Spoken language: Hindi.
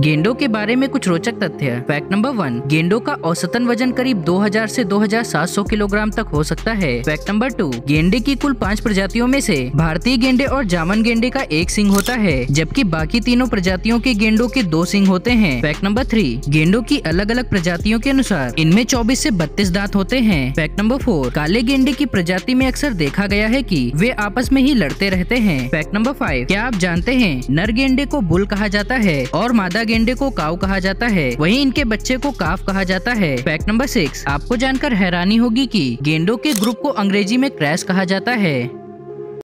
गेंडों के बारे में कुछ रोचक तथ्य फैक्ट नंबर वन गेंडों का औसतन वज़न करीब 2000 से 2700 किलोग्राम तक हो सकता है। फैक्ट नंबर टू गेंडे की कुल पाँच प्रजातियों में से भारतीय गेंडे और जामन गेंडे का एक सिंह होता है, जबकि बाकी तीनों प्रजातियों के गेंडों के दो सिंह होते हैं। फैक्ट नंबर थ्री गेंडों की अलग अलग प्रजातियों के अनुसार इनमें चौबीस ऐसी बत्तीस दांत होते हैं। फैक्ट नंबर फोर काले गेंडे की प्रजाति में अक्सर देखा गया है की वे आपस में ही लड़ते रहते हैं। फैक्ट नंबर फाइव क्या आप जानते हैं नर गेंडे को बुल कहा जाता है और मादा गेंडे को काव कहा जाता है? वहीं इनके बच्चे को काफ कहा जाता है। फैक्ट नंबर सिक्स आपको जानकर हैरानी होगी कि गेंडों के ग्रुप को अंग्रेज़ी में क्रैश कहा जाता है।